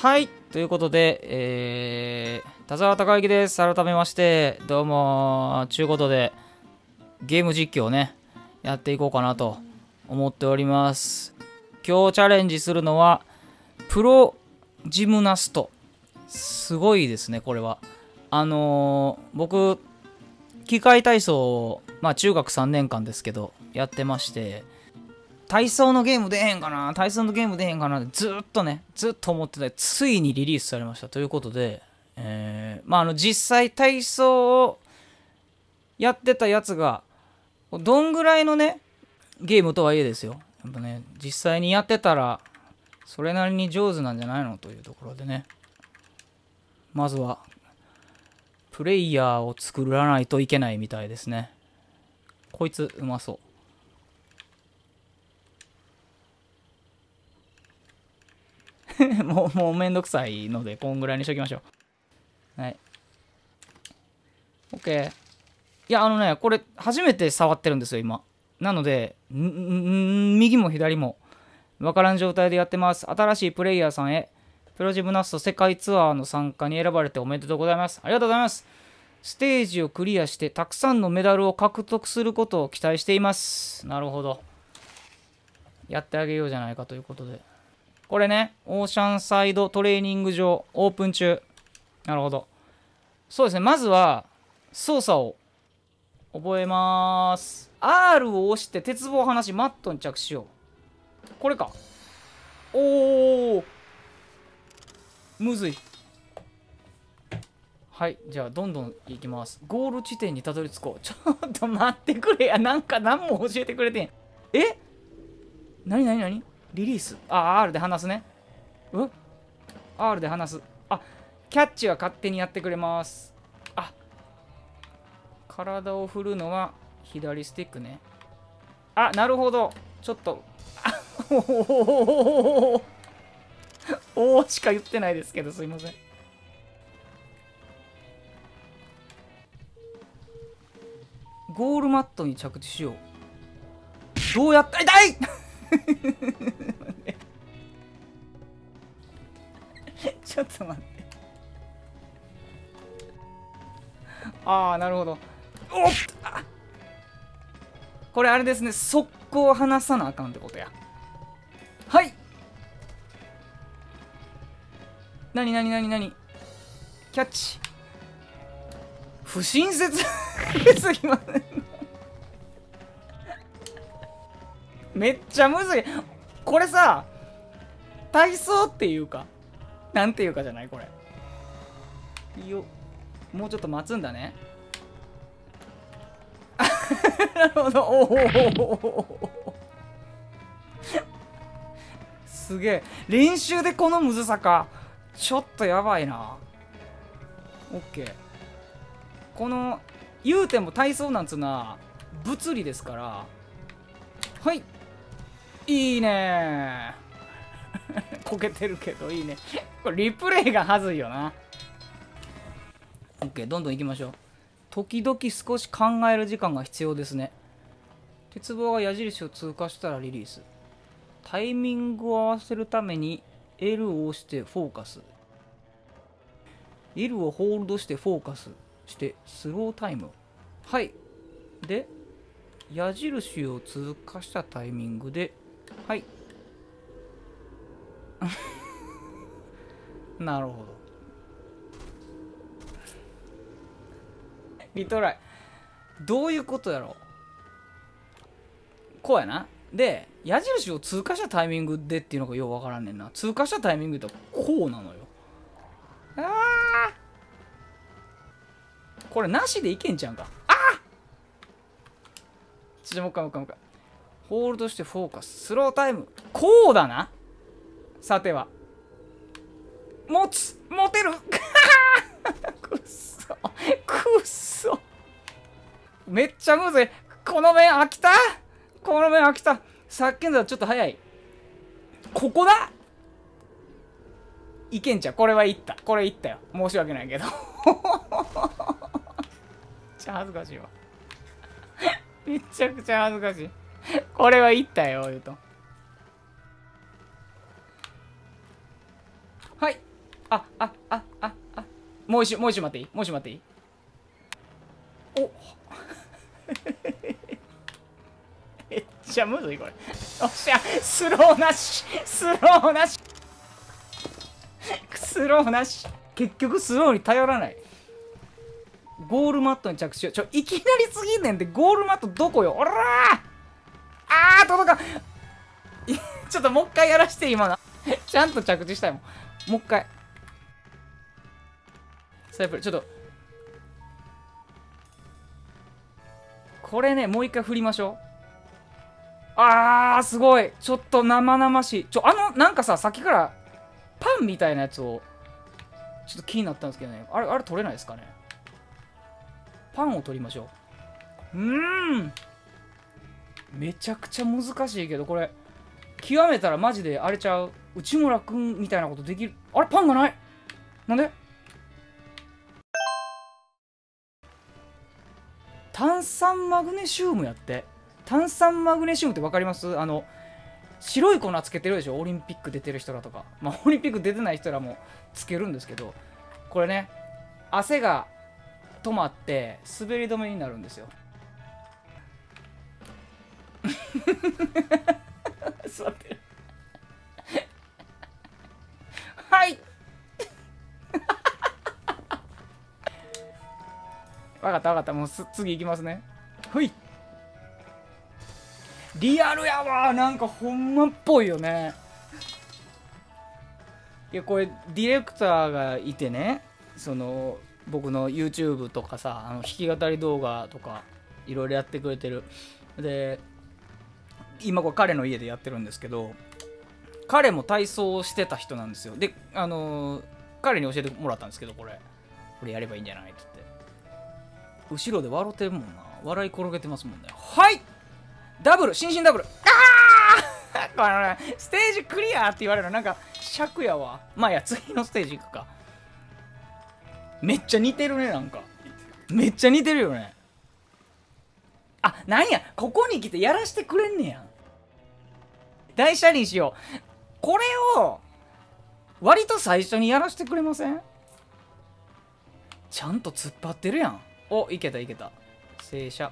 はい。ということで、えー、田沢孝之です。改めまして、どうも、ちゅうことで、ゲーム実況をね、やっていこうかなと思っております。今日チャレンジするのは、プロジムナスト。すごいですね、これは。あのー僕、機械体操を、まあ中学3年間ですけど、やってまして、体操のゲーム出へんかな？体操のゲーム出へんかな？ってずっとね、ずっと思ってたついにリリースされました。ということで、えーまああの実際体操をやってたやつが、どんぐらいのね、ゲームとはいえですよ。やっぱね、実際にやってたら、それなりに上手なんじゃないのというところでね。まずは、プレイヤーを作らないといけないみたいですね。こいつ、うまそう。もう、もうめんどくさいので、こんぐらいにしときましょう。はい。OK。いや、あのね、これ、初めて触ってるんですよ、今。なので、んんん右も左も、わからん状態でやってます。新しいプレイヤーさんへ、プロジムナスト世界ツアーの参加に選ばれておめでとうございます。ありがとうございます。ステージをクリアして、たくさんのメダルを獲得することを期待しています。なるほど。やってあげようじゃないかということで。これね、オーシャンサイドトレーニング場、オープン中。なるほど。そうですね、まずは、操作を覚えまーす。R を押して鉄棒を離し、マットに着しよう。これか。おー。むずい。はい、じゃあ、どんどんいきます。ゴール地点にたどり着こう。ちょっと待ってくれや。なんか何も教えてくれてん。え？なになになにリリース？あ R で話すね。う？ん R で話す。あキャッチは勝手にやってくれます。あ体を振るのは左スティックね。あなるほど。ちょっと。あ おおおおしか言ってないですけどすいません。ゴールマットに着地しよう。どうやった痛い！ちょっと待って。ああなるほど。おっこれあれですね。速攻離さなあかんってことや。はい。なになになになにキャッチ。不親切。すぎませんめっちゃむずい。これさ体操っていうかなんていうかじゃないこれ。いいよもうちょっと待つんだね。なるほど。おおすげえ。練習でこのむずさか。ちょっとやばいな。オッケー。この言うても体操なんつうのは物理ですから。はい。いいね。こけてるけどいいね。これリプレイがはずいよな。OK どんどん行きましょう。時々少し考える時間が必要ですね。鉄棒が矢印を通過したらリリース。タイミングを合わせるために L を押してフォーカス。L をホールドしてフォーカスしてスロータイム。はい。で矢印を通過したタイミングではい。なるほど。リトライ。どういうことやろこうやな。で矢印を通過したタイミングでっていうのがようわからんねんな。通過したタイミングってこうなのよ。ああこれなしでいけんちゃうんか。ああちょもう一回もう一回もう一回。ホールドしてフォーカス。スロータイム。こうだな。さては。持つ。持てる。くっそ。くっそ。めっちゃむずい。この面飽きた？この面飽きた。さっきのだちょっと早い。ここだ？いけんちゃう。これはいった。これいったよ。申し訳ないけど。めっちゃ恥ずかしいわ。めちゃくちゃ恥ずかしい。これはいったよ言うと。はい。あああああ。もう一瞬もう一瞬待っていい？もう一瞬待っていい？お。めっちゃむずいこれ。おっしゃスローなし。スローなし。スローなし。結局スローに頼らない。ゴールマットに着地ちょいきなりすぎんねんでゴールマットどこよ？おらーあー届かん。ちょっともう一回やらして今の。ちゃんと着地したいもん。もう一回。サイプルちょっと。これねもう一回振りましょう。あーすごい。ちょっと生々しい。ちょあのなんかささっきからパンみたいなやつをちょっと気になったんですけどね。あれあれ取れないですかね。パンを取りましょう。うーん。めちゃくちゃ難しいけどこれ。極めたらマジであれちゃう？内村くんみたいなことできる？あれパンがない？なんで？炭酸マグネシウムやって。炭酸マグネシウムって分かります？あの白い粉つけてるでしょ？オリンピック出てる人らとか。まあオリンピック出てない人らもつけるんですけど。これね汗が止まって滑り止めになるんですよ。座ってる。はい。分かった分かった。もう次行きますね。ほい。リアルやわなんかほんまっぽいよね。いやこれディレクターがいてね。その僕の YouTube とかさあの弾き語り動画とかいろいろやってくれてる。で今これ彼の家でやってるんですけど彼も体操をしてた人なんですよ。であの彼に教えてもらったんですけどこれ。これやればいいんじゃないって言って。後ろで笑ってるもんな。笑い転げてますもんね。はい！ダブル！新進ダブル！ああ、ね、ステージクリアって言われるなんか尺やわ。まあいや次のステージ行くか。めっちゃ似てるねなんか。めっちゃ似てるよね。あなんや。ここに来てやらしてくれんねや。大車輪しよう。これを割と最初にやらしてくれません？ちゃんと突っ張ってるやん。おいけたいけた。正車。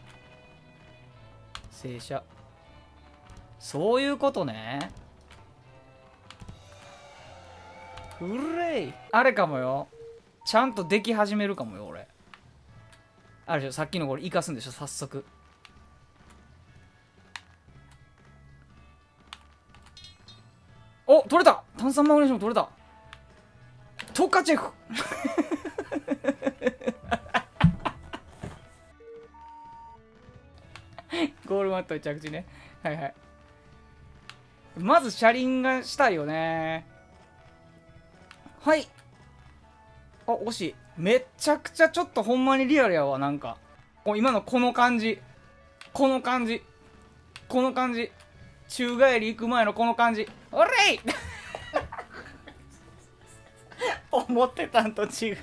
正車。そういうことね。うれい。あれかもよ。ちゃんとでき始めるかもよ俺。あれでしょさっきのこれ生かすんでしょ早速。炭酸マグネシウム取れた。トカチェフ ゴールマット着地ね。はいはい。まず車輪がしたいよね。はい。あ惜しい。めっちゃくちゃちょっとほんまにリアルやわなんか。今のこの感じ。この感じ。この感じ。宙返り行く前のこの感じ。おれい！思ってたんと違う。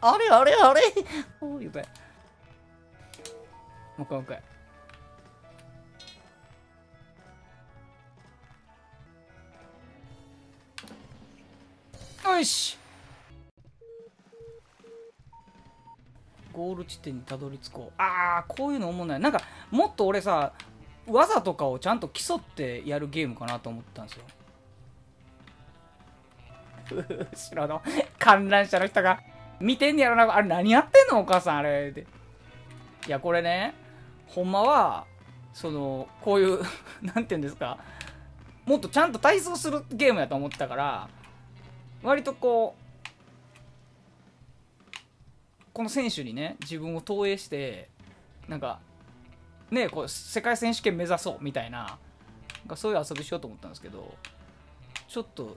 あれあれあれ。お言うてもう一回もう一回。よし。ゴール地点にたどり着こう。ああこういうの思んない。なんかもっと俺さ技とかをちゃんと競ってやるゲームかなと思ったんですよ。後ろの観覧車の人が見てんねやろなあれ何やってんのお母さんあれでいやこれねほんまはそのこういう なんて言うんですかもっとちゃんと体操するゲームやと思ってたから割とこうこの選手にね自分を投影してなんかねこう世界選手権目指そうみたいななんかそういう遊びしようと思ったんですけどちょっと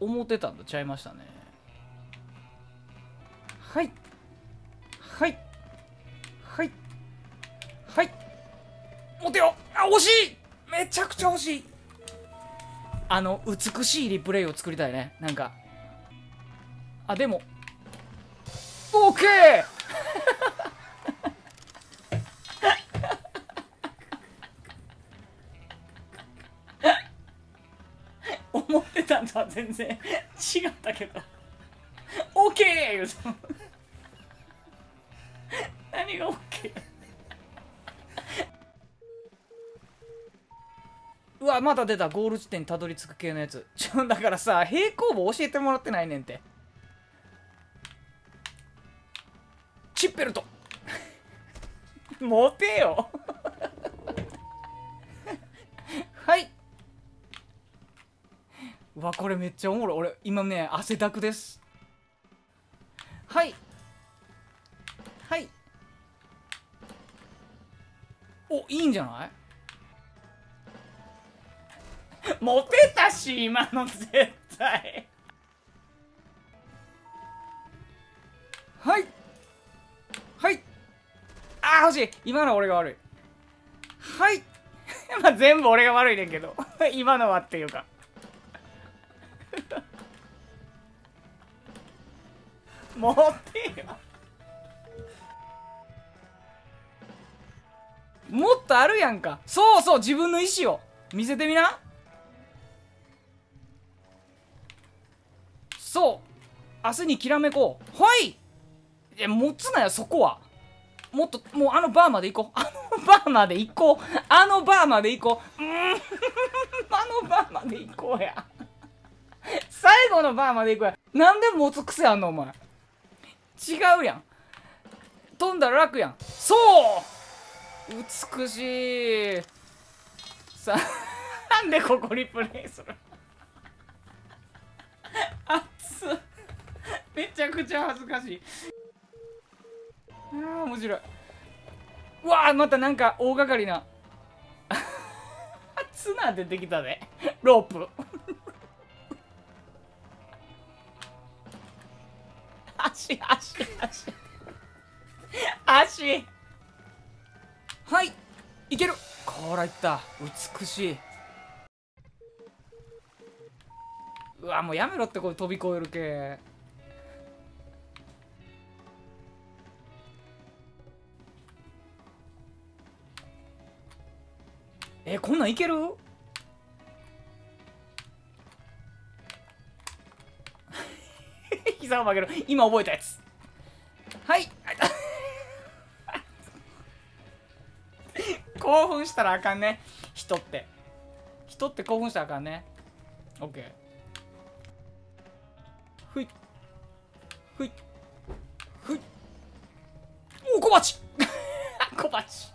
思ってたんとちゃいましたね。はい。はい。はい。はい。持てよ。あ惜しい。めちゃくちゃ惜しい。あの美しいリプレイを作りたいね。なんか。あでも。OK! とは全然違ったけど。OK! 言う何が OK? うわまだ出た。ゴール地点にたどり着く系のやつ。ちょだからさ平行棒教えてもらってないねんて。ちゃおもろい。俺今ね汗だくです。はい。はい。おいいんじゃない？モテたし今の絶対。はい。はい。あー欲しい。今の俺が悪い。はい。まあ全部俺が悪いねんけど。今のはっていうかモテよ。もっとあるやんか。そうそう自分の意思を。見せてみな。そう。明日にきらめこう。はい。いや持つなよそこは。もっともうあのバーまで行こう。あのバーまで行こう。あのバーまで行こう。うん。あのバーまで行こうや。最後のバーまで行こうや。なんで持つ癖あんのお前。違うやん。飛んだら楽やん。そう！美しい。さ なんでここリプレイする？熱っ。めちゃくちゃ恥ずかしい。あー面白い。うわーまたなんか大掛かりな。綱出てきたねロープ。足足足。足。はい。いける。こらいった。美しい。うわもうやめろってこれ飛び越える系。えこんなんいける？膝を曲げる今覚えたやつ。はい。興奮したらあかんね。人って。人って興奮したらあかんね。オッケーふい。ふい。ふい。お小鉢。小鉢。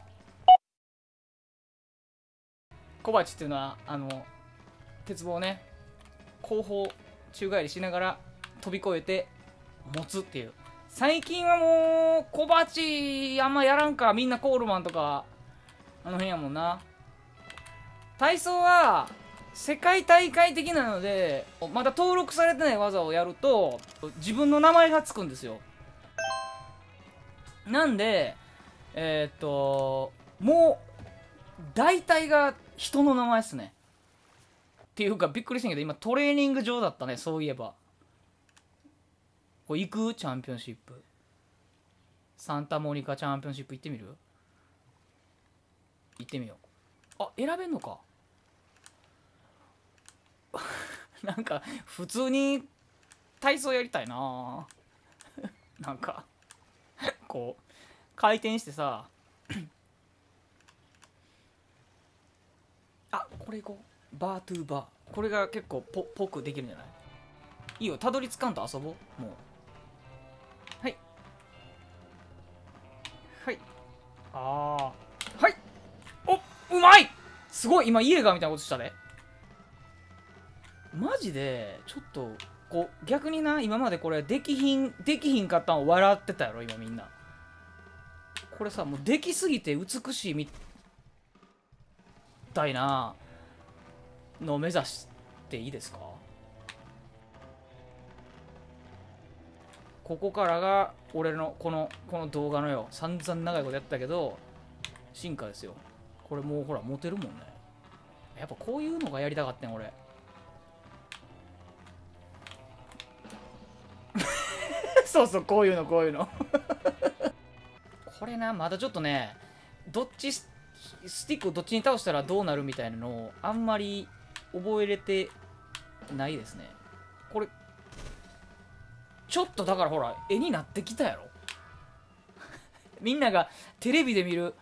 小鉢っていうのはあの鉄棒ね。後方宙返りしながら飛び越えて持つっていう。最近はもう小鉢あんまやらんかみんなコールマンとかあの辺やもんな。体操は世界大会的なのでまだ登録されてない技をやると自分の名前がつくんですよ。なんでえー、っともう大体が人の名前っすね。っていうかびっくりしたけど今トレーニング場だったねそういえば。これ行くチャンピオンシップ。サンタモニカチャンピオンシップ行ってみる？行ってみよう。あ選べんのか？なんか普通に体操やりたいな。なんかこう回転してさ。あこれいこう。バートゥーバー。これが結構ぽぽくできるんじゃない？いいよ。たどり着かんと遊ぼう。もう。ああはい。おうまい。すごい今イエガーみたいなことしたねマジでちょっとこう逆にな今までこれできひんできひんかったんを笑ってたやろ今みんな。これさもうできすぎて美しいみたいなのを目指していいですか？ここからが俺のこのこの動画のよ散々長いことやったけど進化ですよ。これもうほらモテるもんね。やっぱこういうのがやりたかったん俺。そうそうこういうのこういうの。こ れなまだちょっとねどっちスティックをどっちに倒したらどうなるみたいなのをあんまり覚えれてないですね。ちょっとだからほら絵になってきたやろ。みんながテレビで見る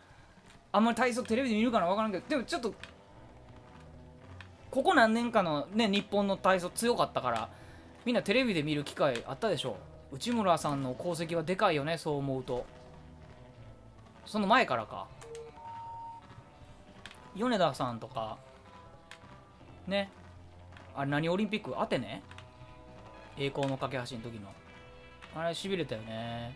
あんまり体操テレビで見るかな分からんけどでもちょっとここ何年かのね日本の体操強かったからみんなテレビで見る機会あったでしょ。内村さんの功績はでかいよねそう思うと。その前からか。米田さんとかね。あれ何オリンピック？アテネ？栄光の架け橋の時の。あれしびれたよね。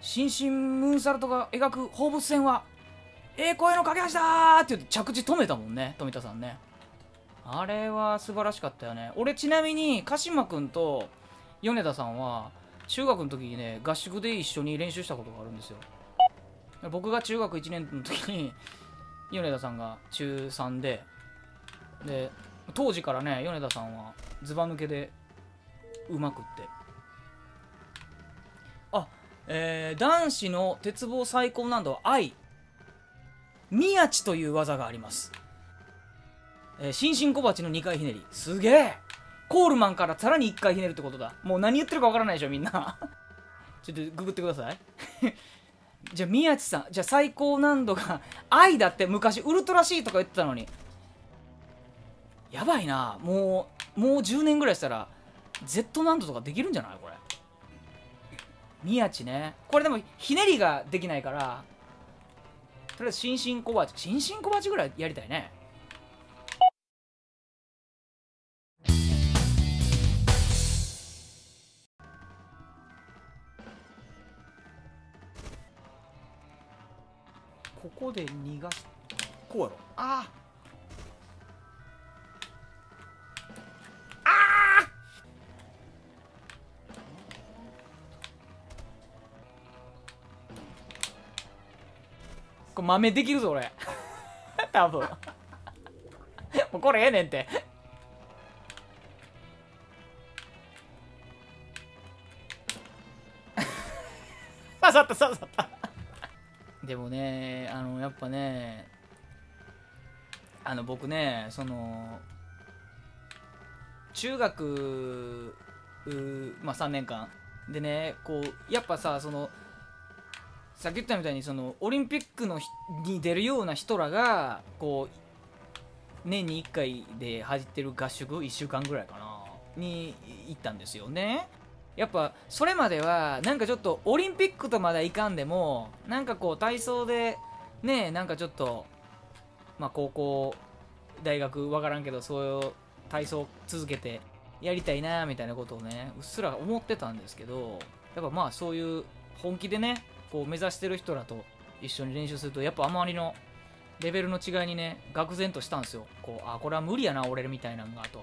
新進ムーンサルトが描く放物線は栄光への架け橋だーって言って着地止めたもんね富田さんね。あれは素晴らしかったよね。俺ちなみに鹿島君と米田さんは中学の時にね合宿で一緒に練習したことがあるんですよ。僕が中学1年の時に米田さんが中3でで当時からね米田さんはずば抜けでうまくって。あえー、男子の鉄棒最高難度は愛。宮地という技があります。えー、新進小鉢の2回ひねり。すげえ。コールマンからさらに1回ひねるってことだ。もう何言ってるかわからないでしょみんな。ちょっとググってください。じゃあ宮地さん。じゃあ最高難度が愛だって昔ウルトラシーとか言ってたのに。やばいな。もうもう10年ぐらいしたら Z 難度とかできるんじゃない？これ。宮地ね。これでもひねりができないから。とりあえず新進小鉢新進小鉢ぐらいやりたいね。ここで逃がしこうやろ。ああこれ豆できるぞ俺。多分。もうこれええねんって刺 さった刺さった。でもねあのやっぱねあの僕ねその中学まあ3年間。でねこうやっぱさそのさっき言ったみたいにそのオリンピックのに出るような人らがこう年に1回で走ってる合宿1週間ぐらいかなに行ったんですよね。やっぱそれまではなんかちょっとオリンピックとまだいかんでもなんかこう体操でねなんかちょっとまあ高校大学わからんけどそういう体操続けてやりたいなみたいなことをねうっすら思ってたんですけどやっぱまあそういう本気でねこう目指してる人らと一緒に練習するとやっぱあまりのレベルの違いにね愕然としたんですよ。こうあこれは無理やな俺みたいなんがと。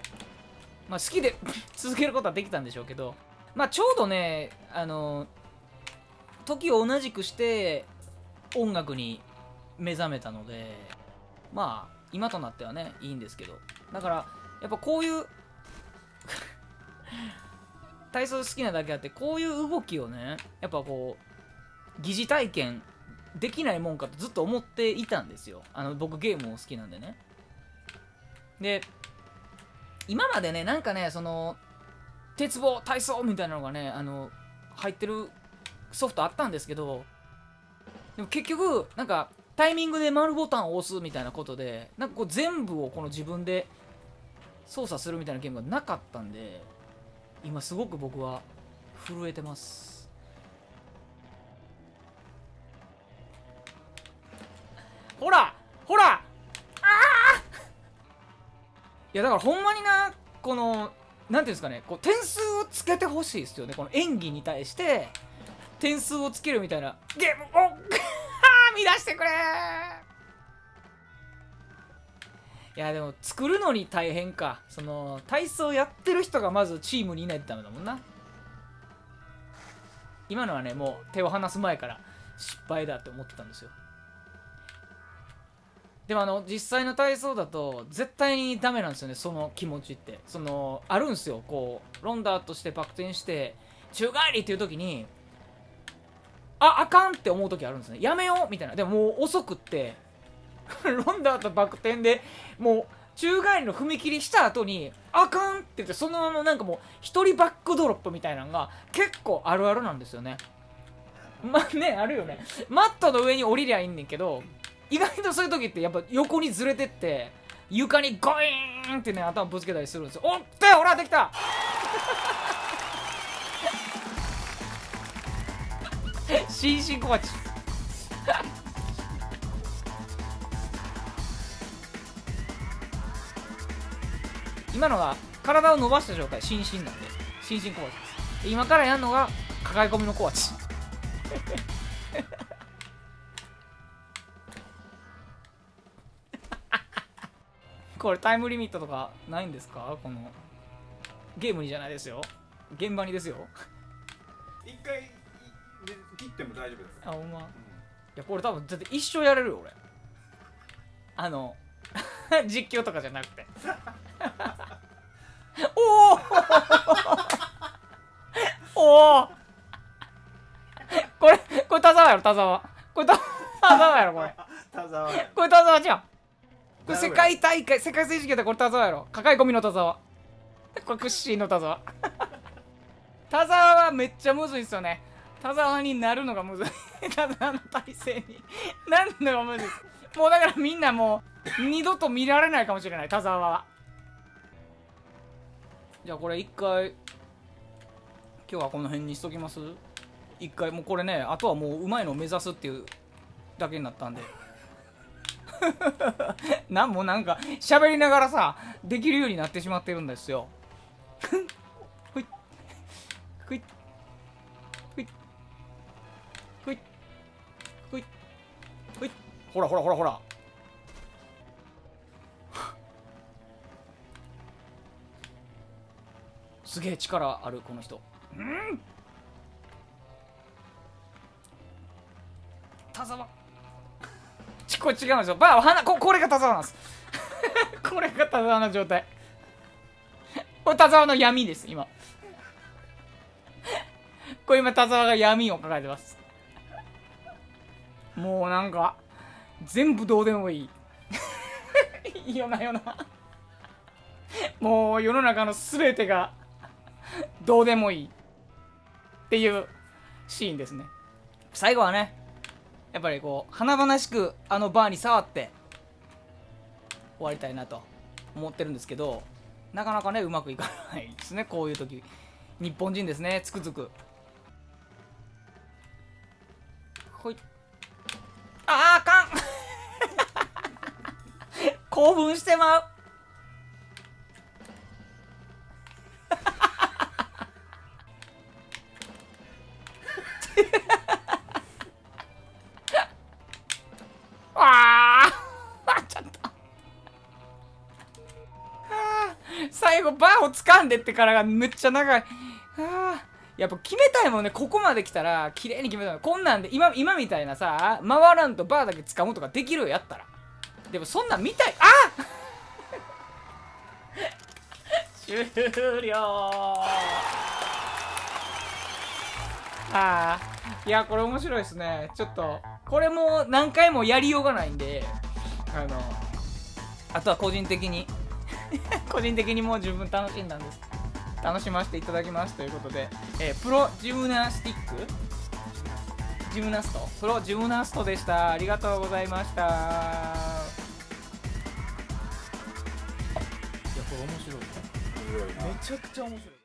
まあ好きで 続けることはできたんでしょうけど。まあちょうどねあの時を同じくして音楽に目覚めたのでまあ今となってはねいいんですけど。だからやっぱこういう 体操好きなだけあってこういう動きをねやっぱこう疑似体験できないもんかとずっと思っていたんですよ。あの僕ゲームも好きなんでね。で今までねなんかねその鉄棒体操みたいなのがねあの入ってるソフトあったんですけどでも結局なんかタイミングで丸ボタンを押すみたいなことでなんかこう全部をこの自分で操作するみたいなゲームがなかったんで今すごく僕は震えてます。ほらほら。ああいやだからほんまになこのなんていうんですかねこう点数をつけてほしいですよね。この演技に対して点数をつけるみたいな。ゲームを乱 してくれ。いやでも作るのに大変か。その体操やってる人がまずチームにいないとダメだもんな。今のはねもう手を離す前から失敗だって思ってたんですよでもあの実際の体操だと絶対にダメなんですよねその気持ちって。そのあるんですよ。こうロンダーとしてバク転して宙返りっていう時にああかんって思う時あるんですね。やめようみたいな。でももう遅くって ロンダーとバク転でもう宙返りの踏切した後にあかんって言ってそのままなんかもう一人バックドロップみたいなのが結構あるあるなんですよね。まあねあるよね。マットの上に降りりゃいいんねんけど意外とそういう時ってやっぱ横にずれてって床にゴイーンってね頭ぶつけたりするんですよ。おっでほらできた。新進小鉢今のが体を伸ばした状態新進なんで。新進小鉢です。今からやるのが抱え込みの小鉢これタイムリミットとかないんですか？このゲームにじゃないですよ。現場にですよ。一回で切っても大丈夫です。あほんま。いやこれ多分だって一生やれるよ俺。あの 実況とかじゃなくて。お おおおこれこれ田沢やろ田沢。これ田田沢やろこれ。田沢やこれ田沢じゃんこれ世界大会世界選手権だこれ田沢やろ。抱え込みの田沢これクッシーの田沢 田沢はめっちゃむずいっすよね。田沢になるのがむずい。田沢の体勢に。なるのがむずいもうだからみんなもう二度と見られないかもしれない田沢は。じゃあこれ一回今日はこの辺にしときます？一回もうこれねあとはもううまいのを目指すっていうだけになったんで なんもなんか喋りながらさできるようになってしまってるんですよ。ほい。ほい。ほい。ほい。ほい。ほい。ほらほらほらほら。すげえ力あるこの人。うん。田沢。これ違うんですよ。バーは花ここれが田沢なんです。これが田沢の状態。これ田沢の闇です今。これ今田沢が闇を抱えてます。もうなんか全部どうでもいい。夜な夜なもう世の中の全てがどうでもいい。っていうシーンですね。最後はねやっぱりこう華々しくあのバーに触って終わりたいなと思ってるんですけどなかなかねうまくいかないですね。こういう時。日本人ですね。つくづく。ほい。あーあかん。興奮してまう。んでってからがめっちゃ長い。あやっぱ決めたいもんね。ここまで来たら綺麗に決めたいこんなんで今今みたいなさ回らんとバーだけ掴むとかできるよやったら。でもそんなん見たい。あ終了。ああいやこれ面白いですね。ちょっとこれも何回もやりようがないんであのあとは個人的に。個人的にもう十分楽しんだんです。楽しませていただきますということで、えープロジムナスティック？ジムナスト？プロジムナストでした。ありがとうございました。いやこれ面白い面白いな。めちゃくちゃ面白い